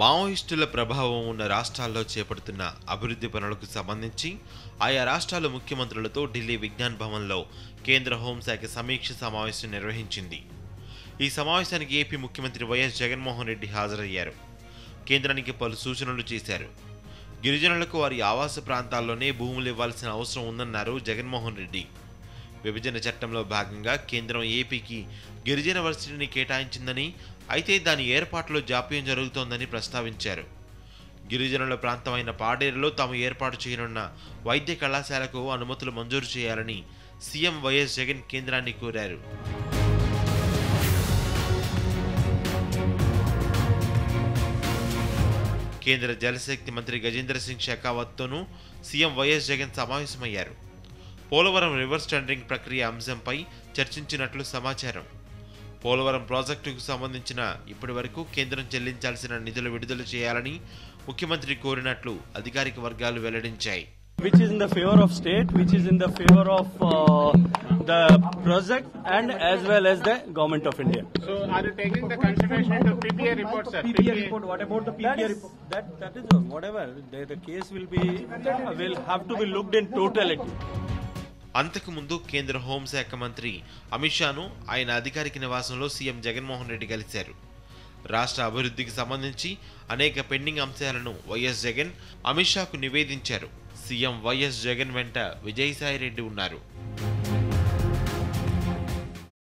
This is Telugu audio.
మావోయిస్టుల ప్రభావం ఉన్న రాష్ట్రాల్లో చేపడుతున్న అభివృద్ధి పనులకు సంబంధించి ఆయా రాష్ట్రాల ముఖ్యమంత్రులతో ఢిల్లీ విజ్ఞాన్ భవన్లో కేంద్ర హోంశాఖ సమీక్ష సమావేశం నిర్వహించింది. ఈ సమావేశానికి ఏపీ ముఖ్యమంత్రి వైఎస్ జగన్మోహన్ రెడ్డి హాజరయ్యారు. కేంద్రానికి పలు సూచనలు చేశారు. గిరిజనులకు వారి ఆవాస ప్రాంతాల్లోనే భూములు ఇవ్వాల్సిన అవసరం ఉందన్నారు జగన్మోహన్ రెడ్డి. విభజన చట్టంలో భాగంగా కేంద్రం ఏపీకి గిరిజన వర్సిటీని కేటాయించిందని అయితే దాని ఏర్పాటులో జాప్యం జరుగుతోందని ప్రస్తావించారు. గిరిజనుల ప్రాంతమైన పాడేరులో తాము ఏర్పాటు చేయనున్న వైద్య కళాశాలకు అనుమతులు మంజూరు చేయాలని సీఎం వైఎస్ జగన్ కేంద్రాన్ని కోరారు. కేంద్ర జలశక్తి మంత్రి గజేంద్ర సింగ్ షెకావత్తోనూ సీఎం వైఎస్ జగన్ సమావేశమయ్యారు. పోలవరం రివర్స్ టెండరింగ్ ప్రక్రియ అంశంపై చర్చించినట్లు సమాచారం. పోలవరం ప్రాజెక్టుకు సంబంధించిన ఇప్పటి వరకు కేంద్రం చెల్లించాల్సిన నిధులు విడుదల చేయాలని ముఖ్యమంత్రి కోరినట్లు అధికారిక వర్గాలు వెల్లడించాయి which is in the favor of state, which is in the favor of uh, the project and as well as the government of India. So are you taking the consideration into PPA report, sir? PPA report. What about the PPA report? That that is uh, whatever. The, the case will be uh, will have to be looked in totality. అంతకుముందు కేంద్ర హోంశాఖ మంత్రి అమిత్ షాను ఆయన అధికారిక నివాసంలో సీఎం జగన్మోహన్ రెడ్డి కలిశారు. రాష్ట్ర అభివృద్ధికి సంబంధించి అనేక పెండింగ్ అంశాలను వైఎస్ జగన్ అమిత్ షాకు నివేదించారు. సీఎం వైఎస్ జగన్ వెంట విజయసాయిరెడ్డి ఉన్నారు.